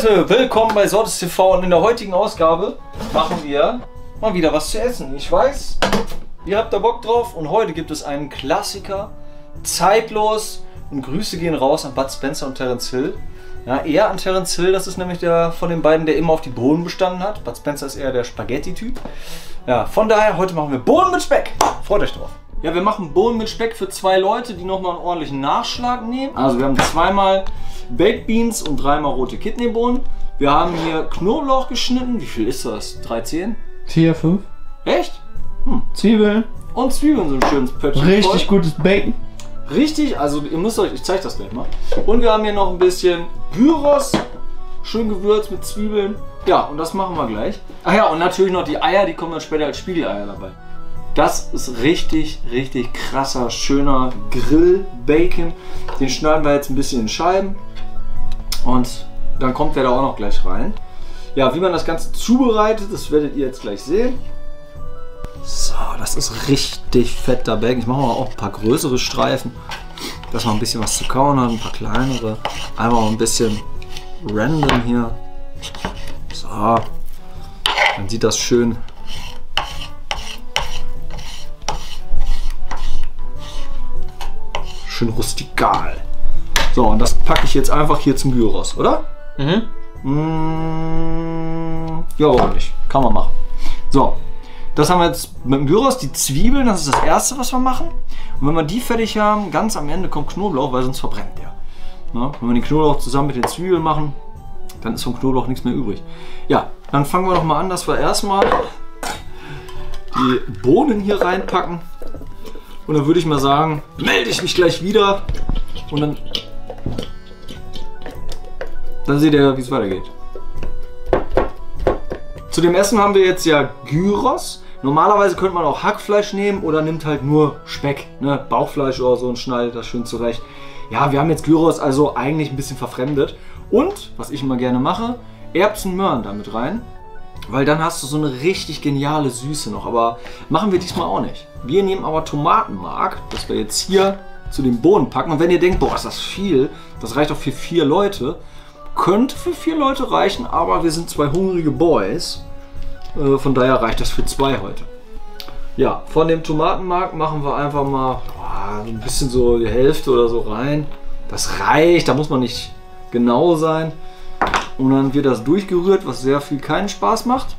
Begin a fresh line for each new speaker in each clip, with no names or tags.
Leute, willkommen bei Sortes TV und in der heutigen Ausgabe machen wir mal wieder was zu essen. Ich weiß, ihr habt da Bock drauf und heute gibt es einen Klassiker, zeitlos und Grüße gehen raus an Bud Spencer und Terence Hill. Ja, eher an Terence Hill, das ist nämlich der von den beiden, der immer auf die Bohnen bestanden hat. Bud Spencer ist eher der Spaghetti-Typ. Ja, von daher, heute machen wir Bohnen mit Speck. Freut euch drauf. Ja, wir machen Bohnen mit Speck für zwei Leute, die nochmal einen ordentlichen Nachschlag nehmen. Also wir haben zweimal Baked Beans und dreimal rote Kidneybohnen. Wir haben hier Knoblauch geschnitten. Wie viel ist das? 13?
4, 5.
Echt?
Zwiebeln.
Und Zwiebeln so ein schönes Pöttchen.
Richtig
voll.
gutes Bacon.
Richtig, also ihr müsst euch, ich zeige das gleich mal. Und wir haben hier noch ein bisschen Gyros, schön gewürzt mit Zwiebeln. Ja, und das machen wir gleich. Ach ja, und natürlich noch die Eier, die kommen dann später als Spiegeleier dabei. Das ist richtig, richtig krasser, schöner Grill-Bacon. Den schneiden wir jetzt ein bisschen in Scheiben. Und dann kommt der da auch noch gleich rein. Ja, wie man das Ganze zubereitet, das werdet ihr jetzt gleich sehen. So, das ist richtig fetter Bacon. Ich mache mal auch ein paar größere Streifen, dass man ein bisschen was zu kauen hat, ein paar kleinere. Einmal ein bisschen random hier. So, dann sieht das schön schön rustikal. So, und das packe ich jetzt einfach hier zum Gyros, oder?
Mhm.
Mm, ja, warum nicht? Kann man machen. So, das haben wir jetzt mit dem Gyros. Die Zwiebeln, das ist das Erste, was wir machen. Und wenn wir die fertig haben, ganz am Ende kommt Knoblauch, weil sonst verbrennt der. Na, wenn wir den Knoblauch zusammen mit den Zwiebeln machen, dann ist vom Knoblauch nichts mehr übrig. Ja, dann fangen wir doch mal an, dass wir erstmal die Bohnen hier reinpacken. Und dann würde ich mal sagen, melde ich mich gleich wieder. Und dann, dann seht ihr, wie es weitergeht. Zu dem Essen haben wir jetzt ja Gyros. Normalerweise könnte man auch Hackfleisch nehmen oder nimmt halt nur Speck, ne? Bauchfleisch oder so und schneidet das schön zurecht. Ja, wir haben jetzt Gyros also eigentlich ein bisschen verfremdet. Und, was ich immer gerne mache, Erbsen, Möhren damit rein. Weil dann hast du so eine richtig geniale Süße noch. Aber machen wir diesmal auch nicht. Wir nehmen aber Tomatenmark, das wir jetzt hier zu den Bohnen packen. Und wenn ihr denkt, boah, ist das viel, das reicht auch für vier Leute. Könnte für vier Leute reichen, aber wir sind zwei hungrige Boys. Äh, Von daher reicht das für zwei heute. Ja, von dem Tomatenmark machen wir einfach mal boah, ein bisschen so die Hälfte oder so rein. Das reicht, da muss man nicht genau sein. Und dann wird das durchgerührt, was sehr viel keinen Spaß macht.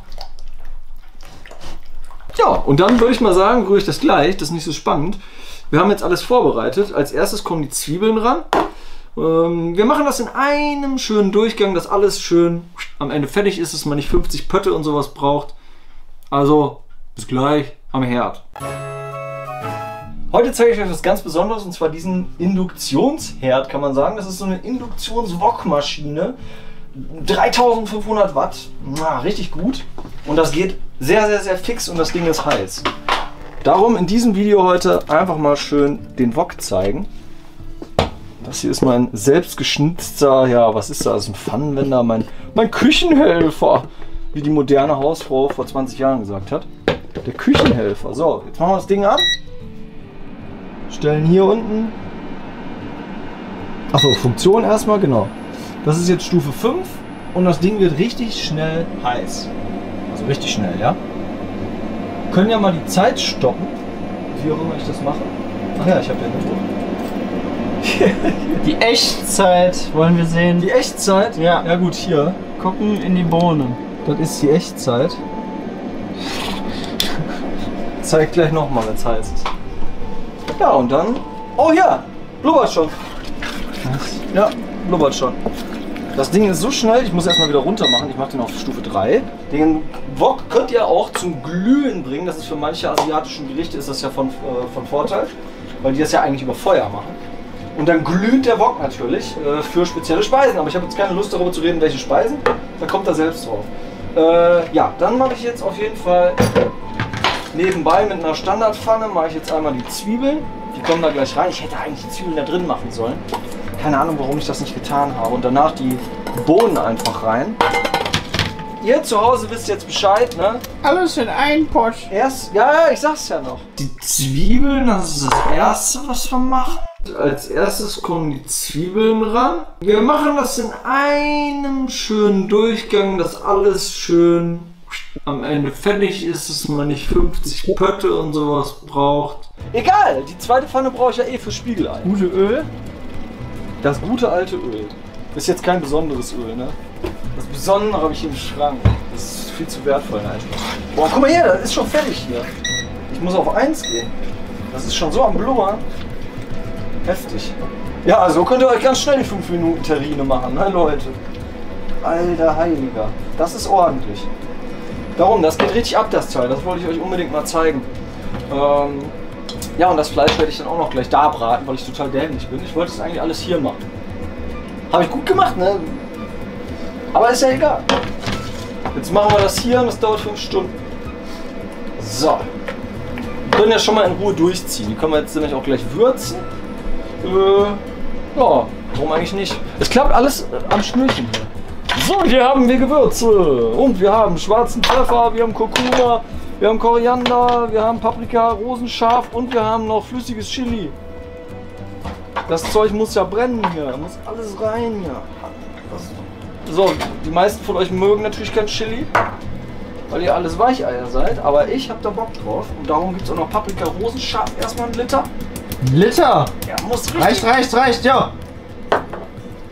Ja, und dann würde ich mal sagen, rühre ich das gleich, das ist nicht so spannend. Wir haben jetzt alles vorbereitet. Als erstes kommen die Zwiebeln ran. Ähm, wir machen das in einem schönen Durchgang, dass alles schön am Ende fertig ist, dass man nicht 50 Pötte und sowas braucht. Also, bis gleich am Herd. Heute zeige ich euch was ganz Besonderes und zwar diesen Induktionsherd, kann man sagen. Das ist so eine Induktionswokmaschine. 3500 Watt, na, richtig gut. Und das geht sehr, sehr, sehr fix und das Ding ist heiß. Darum in diesem Video heute einfach mal schön den Wok zeigen. Das hier ist mein selbstgeschnitzter, ja, was ist das? Ein Pfannenwender, mein, mein Küchenhelfer, wie die moderne Hausfrau vor 20 Jahren gesagt hat. Der Küchenhelfer. So, jetzt machen wir das Ding an. Stellen hier unten. Achso, Funktion erstmal, genau. Das ist jetzt Stufe 5 und das Ding wird richtig schnell heiß. Also richtig schnell, ja. Können ja mal die Zeit stoppen, wie auch immer ich das mache. Ach ja, ich habe ja eine Uhr.
Die Echtzeit wollen wir sehen.
Die Echtzeit?
Ja.
Ja gut, hier.
gucken in die Bohnen.
Das ist die Echtzeit. Zeig gleich nochmal, wenn es heiß ist. Ja, und dann. Oh ja! Blubbert schon. Ja, blubbert schon. Das Ding ist so schnell, ich muss erstmal wieder runter machen. Ich mache den auf Stufe 3. Den Wok könnt ihr auch zum Glühen bringen. Das ist für manche asiatischen Gerichte ist das ja von, äh, von Vorteil, weil die das ja eigentlich über Feuer machen. Und dann glüht der Wok natürlich äh, für spezielle Speisen. Aber ich habe jetzt keine Lust darüber zu reden, welche Speisen. Da kommt er selbst drauf. Äh, ja, dann mache ich jetzt auf jeden Fall nebenbei mit einer Standardpfanne mache ich jetzt einmal die Zwiebeln. Die kommen da gleich rein. Ich hätte eigentlich die Zwiebeln da drin machen sollen. Keine Ahnung, warum ich das nicht getan habe. Und danach die Bohnen einfach rein. Ihr zu Hause wisst jetzt Bescheid, ne?
Alles in einen Pott.
Erst, ja, ja, ich sag's ja noch. Die Zwiebeln, das ist das Erste, was wir machen. Als erstes kommen die Zwiebeln ran. Wir machen das in einem schönen Durchgang, dass alles schön am Ende fertig ist, dass man nicht 50 Pötte und sowas braucht. Egal, die zweite Pfanne brauche ich ja eh für Spiegelei.
Gute Öl.
Das gute alte Öl. Ist jetzt kein besonderes Öl, ne? Das Besondere habe ich im Schrank. Das ist viel zu wertvoll einfach. Boah, guck mal her, das ist schon fertig hier. Ich muss auf 1 gehen. Das ist schon so am Blubbern. Heftig. Ja, so könnt ihr euch ganz schnell die 5 Minuten Terrine machen, ne Leute? Alter Heiliger. Das ist ordentlich. Darum, das geht richtig ab, das Teil. Das wollte ich euch unbedingt mal zeigen. Ähm, ja, und das Fleisch werde ich dann auch noch gleich da braten, weil ich total dämlich bin. Ich wollte es eigentlich alles hier machen. Habe ich gut gemacht, ne? Aber ist ja egal. Jetzt machen wir das hier und das dauert 5 Stunden. So. Wir können ja schon mal in Ruhe durchziehen. Die können wir jetzt nämlich auch gleich würzen. Äh, ja, warum eigentlich nicht? Es klappt alles äh, am Schnürchen hier. So, hier haben wir Gewürze. Und wir haben schwarzen Pfeffer, wir haben Kurkuma, wir haben Koriander, wir haben Paprika, Rosenschaf und wir haben noch flüssiges Chili. Das Zeug muss ja brennen hier. Muss alles rein hier. So, die meisten von euch mögen natürlich kein Chili, weil ihr alles Weicheier seid. Aber ich habe da Bock drauf. Und darum gibt es auch noch Paprika, Rosenschaf. Erstmal einen Liter.
Liter.
Ja, muss richtig.
Reicht, reicht, reicht, ja.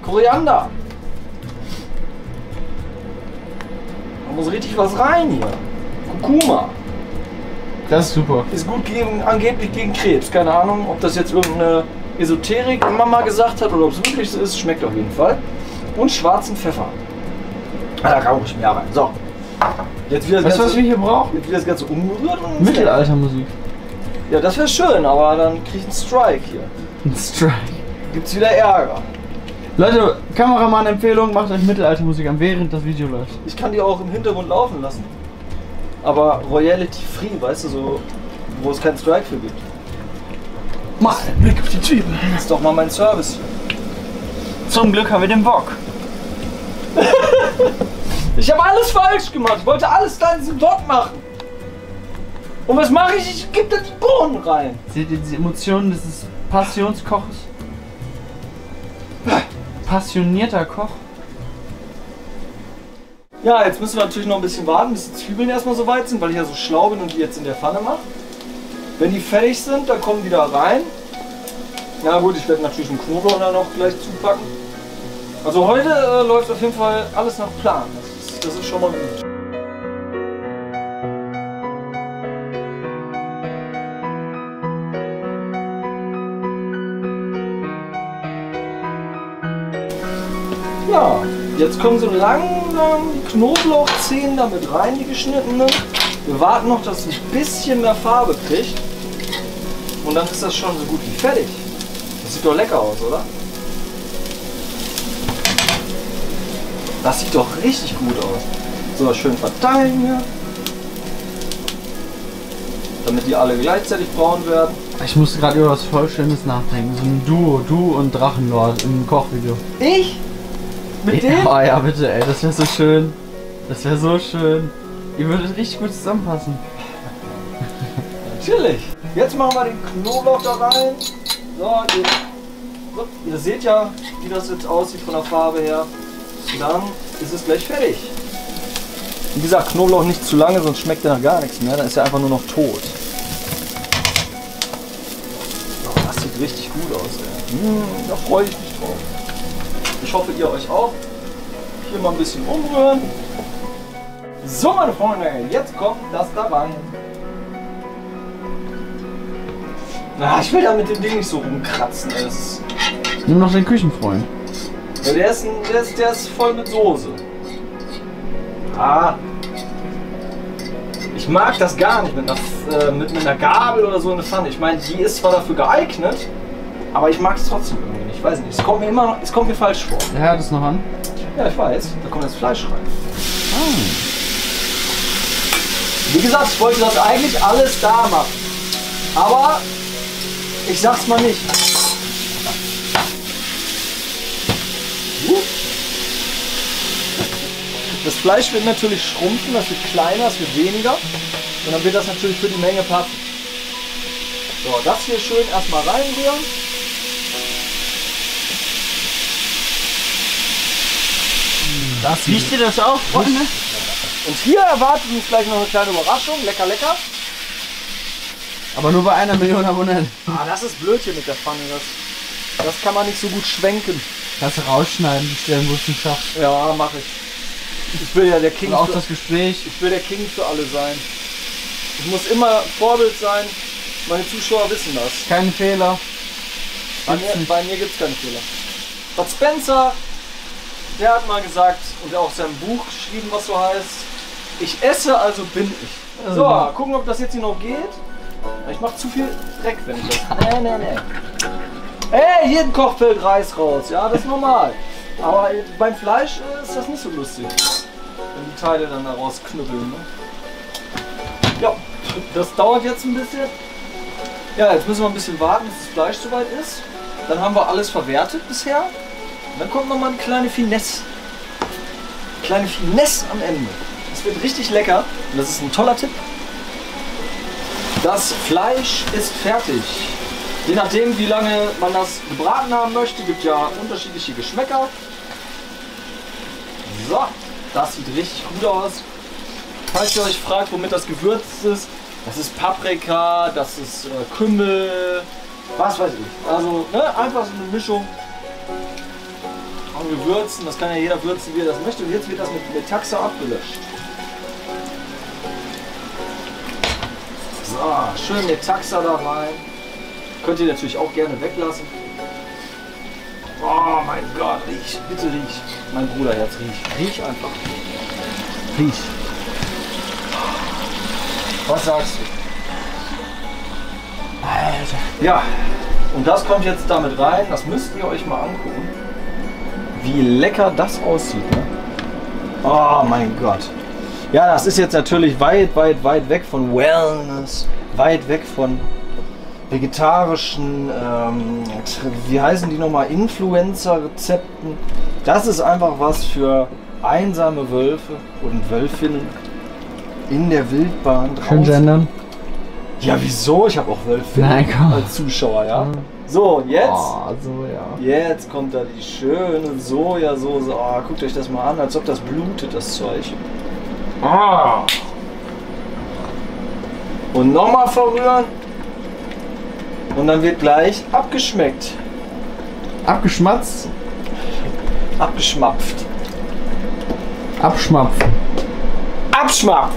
Koriander. Da muss richtig was rein hier. Kurkuma.
Das ist super.
Ist gut gegen, angeblich gegen Krebs. Keine Ahnung, ob das jetzt irgendeine Esoterik-Mama gesagt hat oder ob es wirklich so ist. Schmeckt auf jeden Fall. Und schwarzen Pfeffer. Ah, da rauche ich mehr rein. So. Jetzt wieder das,
Weißt du, was wir hier brauchen?
jetzt wieder das Ganze umgerührt und
Mittelaltermusik.
Ja, das wäre schön, aber dann krieg ich einen Strike hier.
Ein Strike.
Gibt's wieder Ärger.
Leute, Kameramann-Empfehlung, macht euch Mittelaltermusik an, während das Video läuft.
Ich kann die auch im Hintergrund laufen lassen. Aber Royalty Free, weißt du, so, wo es keinen Strike für gibt.
Mal, Blick auf die Zwiebeln.
Das ist doch mal mein Service.
Zum Glück haben wir den Bock.
Ich habe alles falsch gemacht. Ich wollte alles da in diesem Topf machen. Und was mache ich? Ich gebe da die Bohnen rein.
Seht ihr diese Emotionen dieses Passionskoches? Passionierter Koch.
Ja, jetzt müssen wir natürlich noch ein bisschen warten, bis die Zwiebeln erstmal so weit sind, weil ich ja so schlau bin und die jetzt in der Pfanne mache. Wenn die fertig sind, dann kommen die da rein. Ja gut, ich werde natürlich einen Knoblauch da noch gleich zupacken. Also heute äh, läuft auf jeden Fall alles nach Plan. Das ist, das ist schon mal gut. Jetzt kommen so langsam die Knoblauchzehen damit rein, die geschnittenen. Wir warten noch, dass es ein bisschen mehr Farbe kriegt. Und dann ist das schon so gut wie fertig. Das sieht doch lecker aus, oder? Das sieht doch richtig gut aus. So, schön verteilen hier. Damit die alle gleichzeitig braun werden.
Ich musste gerade über was voll Schönes nachdenken. So ein Duo, du und Drachenlord im Kochvideo.
Ich? Mit dem?
Oh ja, bitte, ey, das wäre so schön. Das wäre so schön. Ihr würdet richtig gut zusammenpassen.
Natürlich. Jetzt machen wir den Knoblauch da rein. So, ihr, so, ihr seht ja, wie das jetzt aussieht von der Farbe her. Und dann ist es gleich fertig. Wie gesagt, Knoblauch nicht zu lange, sonst schmeckt er nach gar nichts mehr. Dann ist er einfach nur noch tot. Oh, das sieht richtig gut aus. Ey. Mm, da freue ich mich hoffe, ihr euch auch. Hier mal ein bisschen umrühren. So, meine Freunde, jetzt kommt das da rein. Na, ich will da mit dem Ding nicht so rumkratzen. Das
Nimm noch den Küchenfreund.
ja, der, ist der, ist, der ist voll mit Soße. Ah. Ich mag das gar nicht mit einer, äh, mit, mit einer Gabel oder so in der Pfanne. Ich meine, die ist zwar dafür geeignet, aber ich mag es trotzdem irgendwie. Ich weiß nicht. Es kommt mir immer es kommt mir falsch vor.
Der hat es noch an.
Ja, ich weiß. Da kommt das Fleisch rein. Wie gesagt, ich wollte das eigentlich alles da machen. Aber ich sag's mal nicht. Das Fleisch wird natürlich schrumpfen, das wird kleiner, das wird weniger. Und dann wird das natürlich für die Menge passen. So, das hier schön erstmal reinrühren.
Das Riecht ihr das auch, Freunde?
Und hier erwartet uns gleich noch eine kleine Überraschung. Lecker, lecker.
Aber nur bei einer Million Abonnenten.
Ah, das ist blöd hier mit der Pfanne. Das, das kann man nicht so gut schwenken.
Kannst du rausschneiden, die Stellen, wo es nicht schafft.
Ja, mache ich. Ich will ja der King
Und auch
für,
das Gespräch.
ich will der King für alle sein. Ich muss immer Vorbild sein. Meine Zuschauer wissen das.
Kein Fehler.
Bei
Gibt's
mir, bei mir gibt es keine Fehler. Bud Spencer, der hat mal gesagt und auch sein Buch geschrieben, was so heißt, ich esse, also bin ich. So,
Also-
gucken, ob das jetzt hier noch geht. Ich mache zu viel Dreck, wenn ich das... Nee, nee, nee. Ey, jeden Koch fällt Reis raus. Ja, das ist normal. Aber beim Fleisch ist das nicht so lustig. Wenn die Teile dann da rausknüppeln. Ne? Ja, das dauert jetzt ein bisschen. Ja, jetzt müssen wir ein bisschen warten, bis das Fleisch soweit ist. Dann haben wir alles verwertet bisher. Dann kommt noch mal eine kleine Finesse. Kleine Finesse am Ende. Das wird richtig lecker. Und das ist ein toller Tipp. Das Fleisch ist fertig. Je nachdem, wie lange man das gebraten haben möchte, gibt ja unterschiedliche Geschmäcker. So, das sieht richtig gut aus. Falls ihr euch fragt, womit das gewürzt ist, das ist Paprika, das ist äh, Kümmel, was weiß ich. Also ne, einfach so eine Mischung an Gewürzen. Das kann ja jeder würzen, wie er das möchte. Und jetzt wird das mit Metaxa abgelöscht. So, schön Metaxa da rein. Könnt ihr natürlich auch gerne weglassen. Oh mein Gott, riech, bitte riech. Mein Bruderherz, riech. Riech einfach. Riech. Was sagst du?
Alter.
Ja, und das kommt jetzt damit rein. Das müsst ihr euch mal angucken. Wie lecker das aussieht. Ne? Oh mein Gott. Ja, das ist jetzt natürlich weit, weit, weit weg von Wellness. Weit weg von vegetarischen, ähm, wie heißen die nochmal, Influencer-Rezepten. Das ist einfach was für einsame Wölfe und Wölfinnen in der Wildbahn
Schön
draußen.
gendern.
Ja, wieso? Ich habe auch Wölfinnen
Nein,
als Zuschauer, ja.
Mhm.
So, jetzt.
Oh, so ja.
Jetzt kommt da die schöne Sojasauce. Oh, guckt euch das mal an, als ob das blutet, das Zeug. Ah. Und nochmal verrühren. Und dann wird gleich abgeschmeckt.
Abgeschmatzt,
Abgeschmapft.
abschmapfen.
Abschmapft!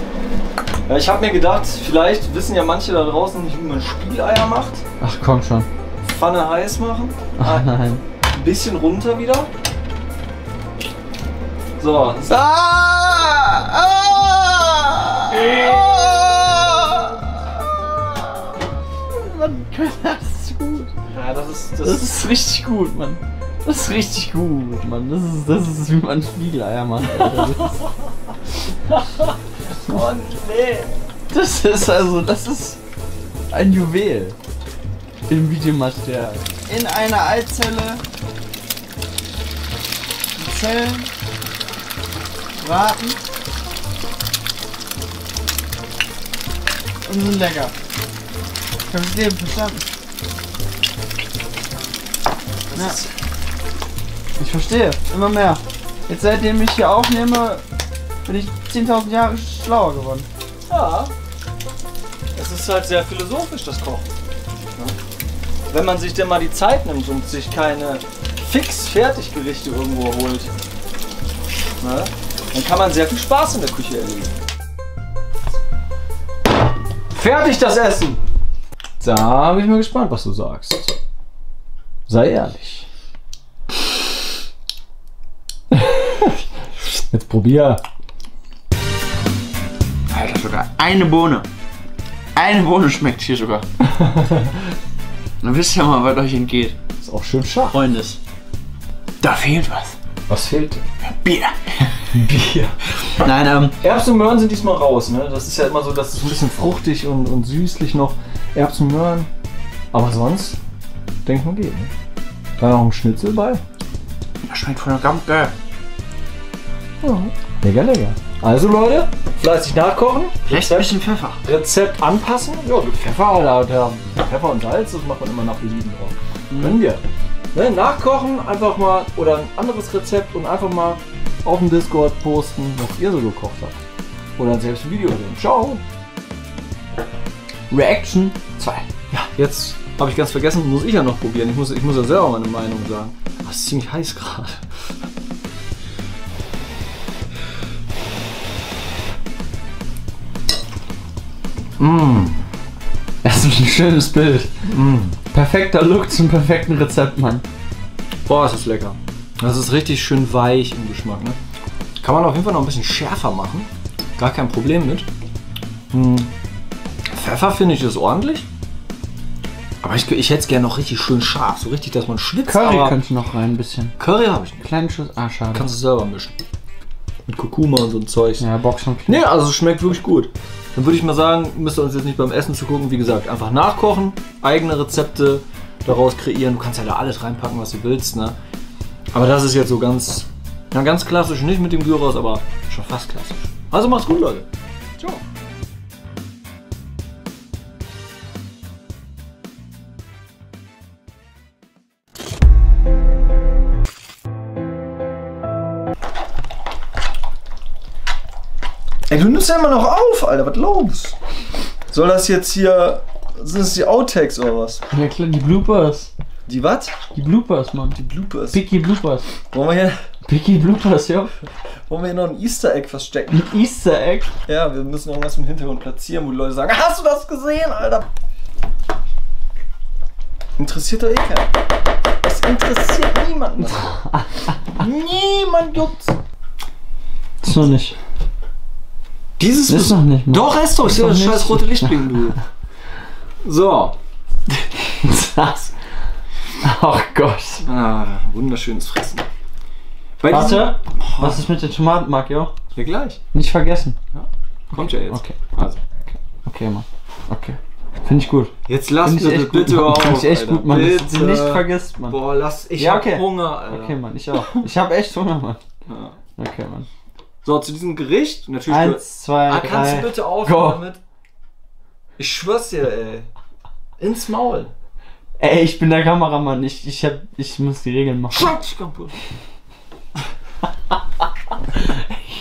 Ja, ich habe mir gedacht, vielleicht wissen ja manche da draußen nicht, wie man Spieleier macht.
Ach komm schon.
Pfanne heiß machen.
Ach nein.
Ein bisschen runter wieder. So, das
Ah! Mann, das ist gut.
Ja, das ist. Das,
Das ist richtig gut, Mann. Das ist richtig gut, Mann. Das ist, das ist wie man Spiegeleier macht. Alter.
oh, nee.
Das ist also, das ist ein Juwel im Videomaterial. In einer Eizelle. Die Zellen. Warten. Und sind lecker. Ich hab's eben verstanden. Ja. Ich verstehe, immer mehr. Jetzt seitdem ich hier aufnehme, bin ich 10.000 Jahre schlauer geworden.
ja. Es ist halt sehr philosophisch, das Kochen. Ja. Wenn man sich denn mal die Zeit nimmt und sich keine fix Fertiggerichte irgendwo holt, ne, dann kann man sehr viel Spaß in der Küche erleben. Fertig das Essen! Da bin ich mal gespannt, was du sagst. Sei ehrlich. Jetzt probier.
Alter, sogar eine Bohne. Eine Bohne schmeckt hier sogar. Dann wisst ihr mal, was euch entgeht.
Ist auch schön scharf.
Freundes. Da fehlt was.
Was fehlt?
Bier.
Bier.
Nein, ähm,
Erbsen und Möhren sind diesmal raus, ne? Das ist ja immer so, das ist ein bisschen fruchtig und, und süßlich noch. Erbsen und Möhren. Aber sonst, denkt man geht, ne? Da noch ein Schnitzel bei.
das schmeckt von der ganz geil.
Lecker, lecker. Also Leute, fleißig nachkochen.
Vielleicht ein bisschen Pfeffer.
Rezept anpassen. Ja, mit Pfeffer, da, Pfeffer und Salz, das macht man immer nach Belieben drauf. Können wir. Ne, nachkochen, einfach mal, oder ein anderes Rezept und einfach mal auf dem Discord posten, was ihr so gekocht habt. Oder selbst ein Video sehen. Ciao!
Reaction 2.
Ja, jetzt habe ich ganz vergessen, muss ich ja noch probieren. Ich muss, ich muss ja selber meine Meinung sagen. Das ist ziemlich heiß gerade. Mmh.
Das ist ein schönes Bild. Perfekter Look zum perfekten Rezept, Mann.
Boah, ist das lecker. Das ist richtig schön weich im Geschmack. Ne? Kann man auf jeden Fall noch ein bisschen schärfer machen. Gar kein Problem mit. Hm. Pfeffer finde ich ist ordentlich. Aber ich, ich hätte es gerne noch richtig schön scharf. So richtig, dass man schwitzt.
Curry könnte noch rein, ein bisschen.
Curry habe ich nicht.
Kleinen Schuss. Ah, schade.
Kannst du selber mischen. Mit Kurkuma und so ein Zeug.
ja, Box von
Nee, also es schmeckt wirklich gut. Dann würde ich mal sagen, müsst ihr uns jetzt nicht beim Essen zu gucken. Wie gesagt, einfach nachkochen, eigene Rezepte daraus kreieren. Du kannst ja da alles reinpacken, was du willst, ne? Aber das ist jetzt so ganz, ja, ganz klassisch, nicht mit dem Gyros, aber schon fast klassisch. Also macht's gut, Leute. Ja immer noch auf, Alter. Was los? Soll das jetzt hier. Sind das die Outtakes oder was?
Ja klar, die Bloopers.
Die was?
Die Bloopers, Mann.
Die Bloopers.
Picky Bloopers.
Wollen wir hier,
Picky Bloopers, ja.
wollen wir hier noch ein Easter Egg verstecken?
Ein Easter Egg.
Ja, wir müssen irgendwas im Hintergrund platzieren, wo die Leute sagen: Hast du das gesehen, Alter? Interessiert doch eh keinen. Es interessiert niemanden. Niemand juckt's.
Ist noch nicht.
Dieses
Ist noch nicht. Mann.
Doch, ist doch. Ich
Ist
sehe
noch
das scheiß rote Licht blinken, du. So.
Das. Ach Gott.
Ah, wunderschönes Fressen. Bei
Warte.
diesem-
Was ist mit der Tomatenmark, jo?
Ja, gleich.
Nicht vergessen.
Kommt ja jetzt.
Okay.
Also.
Okay, Mann. Okay. Finde ich gut.
Jetzt lass
Finde ich
bitte,
echt gut.
auf.
Finde ich echt
Alter.
gut, Mann.
Bitte.
sie nicht vergisst, Mann.
Boah, lass. Ich
Ja,
hab
okay.
Hunger, Alter.
Okay, Mann. Ich auch. Ich habe echt Hunger, Mann.
Ja.
Okay, Mann.
So, zu diesem Gericht. Natürlich.
Eins, zwei,
ah, kannst du
drei.
bitte
Go.
aufhören damit? Ich schwör's dir, ey. Ins Maul.
Ey, ich bin der Kameramann. Ich, ich, hab, ich muss die Regeln machen.
Schlag dich kaputt.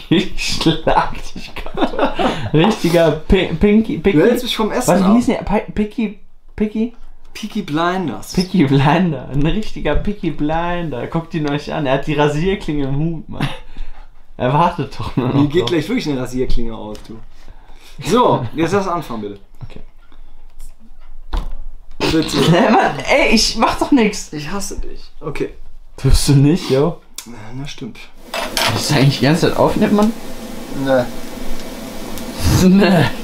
Ich schlag dich kaputt. Richtiger Pi- Pinky.
Du hältst
Picky.
mich vom Essen
Was
ab.
hieß der? Pi- Picky. Picky?
Peaky Blinders.
Picky Blinder. Ein richtiger Picky Blinder. Guckt ihn euch an. Er hat die Rasierklinge im Hut, Mann. Er wartet doch nur noch.
Mir geht
drauf.
gleich wirklich eine Rasierklinge aus, du. So, jetzt lass anfangen, bitte.
Okay.
Bitte.
Ey, ich mach doch nix.
Ich hasse dich. Okay.
Tust du nicht, jo?
Na, stimmt.
Willst du eigentlich die ganze Zeit aufnehmen, Mann?
Ne.
Nee.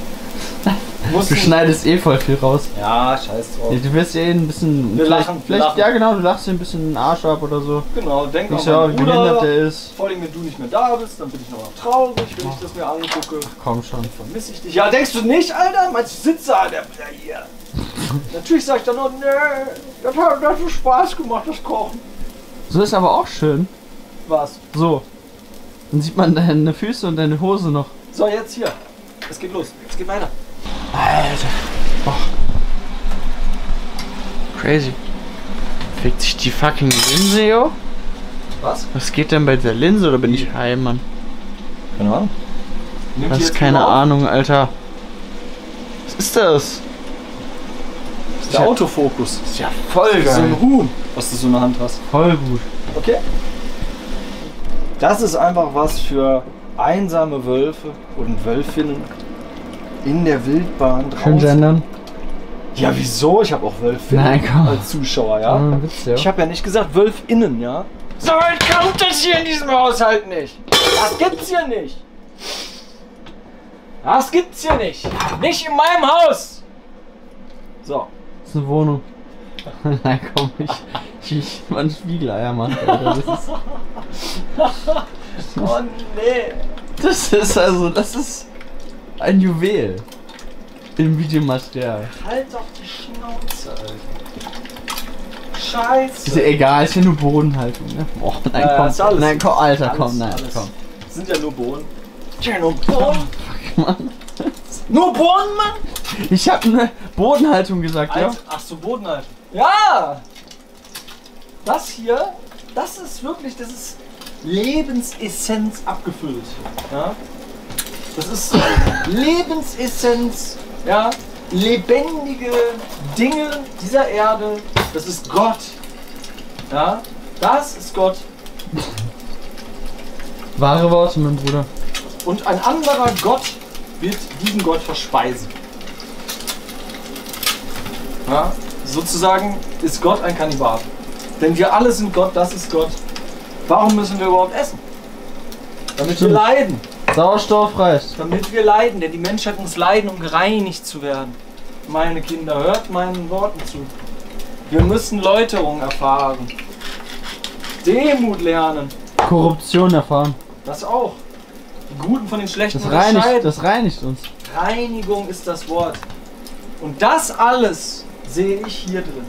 Du schneidest eh voll viel raus.
Ja, scheiß drauf.
Du wirst eh ein bisschen.
Wir
vielleicht,
lachen,
vielleicht,
lachen.
ja genau, du lachst dir ein bisschen den Arsch ab oder so.
Genau, denk
so,
meinen
wie behindert der ist.
Vor allem, wenn du nicht mehr da bist, dann bin ich noch mal traurig, wenn ich das mir angucke.
Komm schon.
Vermisse ich dich. Ja, denkst du nicht, Alter? Meinst du, sitze an der hier? Natürlich sag ich dann noch, nee, das hat, das hat Spaß gemacht, das Kochen.
So ist aber auch schön.
Was?
So. Dann sieht man deine Füße und deine Hose noch.
So, jetzt hier. Es geht los. Es geht weiter.
Alter. Oh. Crazy. Fickt sich die fucking Linse, yo?
Was?
Was geht denn bei der Linse oder bin ich heim, Mann?
Keine Ahnung.
Das ist keine Ahnung, Alter. Was ist das?
Das ist der Autofokus.
ist ja voll
Das ist so ein Huhn, was du so in der Hand hast.
Voll gut.
Okay. Das ist einfach was für einsame Wölfe und Wölfinnen in der Wildbahn
Schön
draußen.
gendern.
Ja, wieso? Ich habe auch Wölfinnen
Nein, komm.
als Zuschauer, ja?
Ja, Witz, ja.
Ich habe ja nicht gesagt Wölfinnen, ja? So weit kommt das hier in diesem Haushalt nicht. Das gibt's hier nicht. Das gibt's hier nicht. Nicht in meinem Haus. So.
Das ist eine Wohnung. Nein, komm, ich. Ich, ich man Spiegeleier macht, Alter. Das ist,
Oh nee.
das ist also, das ist ein Juwel. Im Videomaterial.
Halt doch die Schnauze, Alter. Scheiße.
Ist ja egal, ist ja nur Bodenhaltung, ne? Oh, nein,
Ja,
komm.
alles-
nein, komm, Alter,
alles-
komm, nein,
alles.
komm.
Sind ja nur Bohnen. Ja, nur Bohnen.
Mann.
Nur Bohnen, Mann?
Ich hab ne Bodenhaltung gesagt, ja?
Alter, Ach so, Boden halt. Ja! Das hier, das ist wirklich, das ist Lebensessenz abgefüllt. Ja? Das ist Lebensessenz, ja? lebendige Dinge dieser Erde. Das ist Gott. Ja? Das ist Gott.
Wahre Worte, mein Bruder.
Und ein anderer Gott wird diesen Gott verspeisen. Ja? Sozusagen ist Gott ein Kannibal. Denn wir alle sind Gott, das ist Gott. Warum müssen wir überhaupt essen? Damit wir leiden.
Sauerstoff reicht.
Damit wir leiden, denn die Menschheit muss leiden, um gereinigt zu werden. Meine Kinder, hört meinen Worten zu. Wir müssen Läuterung erfahren. Demut lernen.
Korruption erfahren.
Das auch. Die Guten von den Schlechten
Das reinigt, das reinigt uns.
Reinigung ist das Wort. Und das alles sehe ich hier drin.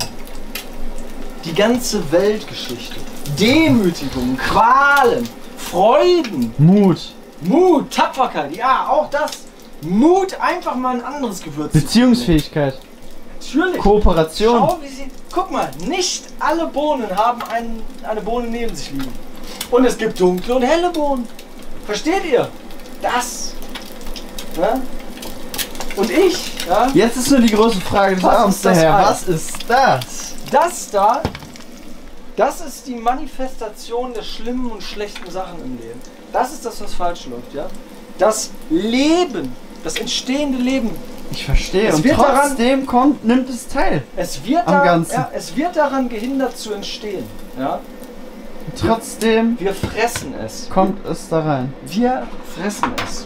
Die ganze Weltgeschichte. Demütigung, Qualen, Freuden,
Mut.
Mut, Tapferkeit. Ja, auch das. Mut, einfach mal ein anderes Gewürz.
Beziehungsfähigkeit.
Natürlich.
Kooperation.
Schau, wie sie. Guck mal, nicht alle Bohnen haben einen, eine Bohne neben sich liegen. Und es gibt dunkle und helle Bohnen. Versteht ihr? Das. Ja? Und ich, ja,
Jetzt ist nur die große Frage des
Was
Abends
ist das
daher. Was ist das?
das da, das ist die Manifestation der schlimmen und schlechten Sachen im Leben. Das ist das, was falsch läuft, ja? Das Leben, das entstehende Leben,
Ich verstehe.
Es
Und
wird daran-
trotzdem kommt, nimmt es teil.
es wird,
Am
daran,
Ganzen.
ja, es wird daran gehindert zu entstehen. Ja?
Trotzdem
Wir fressen es.
kommt es da rein.
Wir fressen es.